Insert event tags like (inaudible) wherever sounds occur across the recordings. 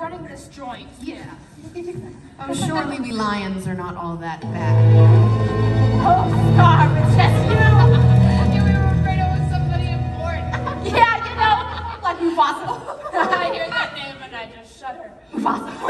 running this joint. Yeah. (laughs) Oh, surely we lions are not all that bad. Oh, Scar, it's just you. (laughs) (laughs) you were afraid it was somebody important. yeah, you know, like Mufasa. I hear that name and I just shudder. Mufasa.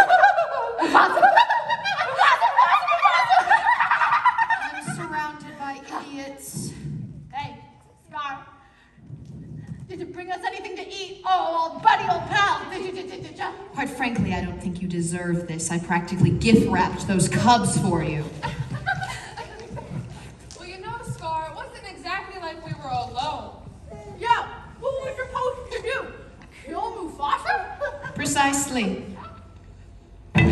Did you bring us anything to eat? Oh, old buddy, old pal. You, you, you? Quite frankly, I don't think you deserve this. I practically gift wrapped those cubs for you. (laughs) Well, you know, Scar, it wasn't exactly like we were alone. Yeah, what were we supposed to do? Kill Mufasa? (laughs) Precisely. I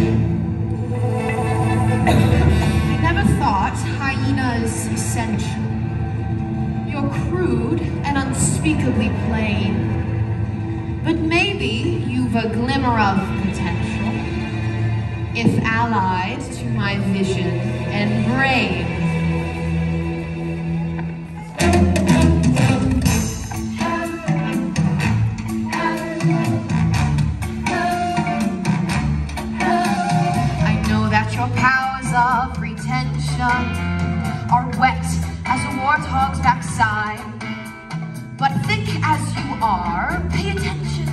never thought hyenas essential. You're crude and unspeakably plain. But maybe you've a glimmer of potential. If allied to my vision and brain. I know that your powers of retention are wet as a warthog's backside. But thick as you are, pay attention.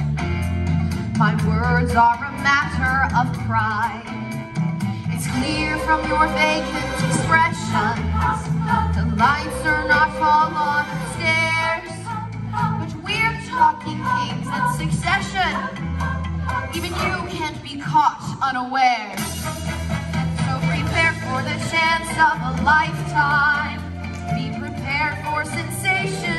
My words are a matter of pride. It's clear from your vacant expression. The lights are not fall on the stairs. But we're talking kings in succession. Even you can't be caught unaware. So prepare for the chance of a lifetime. Be prepared for sensational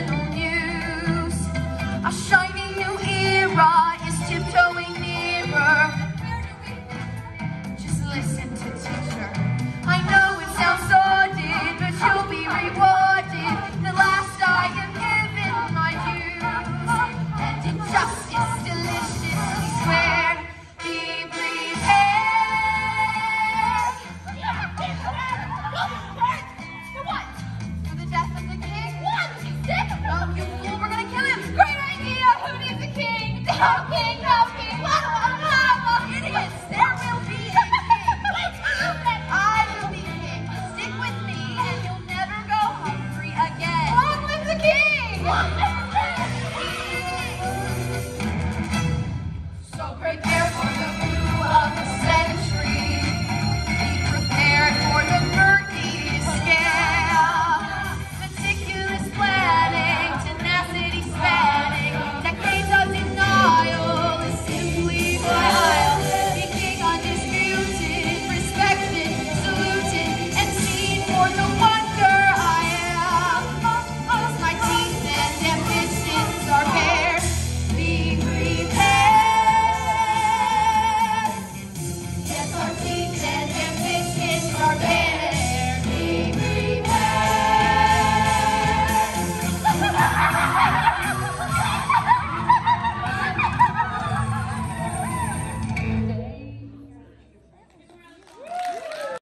king. Idiots, there will be a king. I will be king. Stick with me and you'll never go hungry again. The king!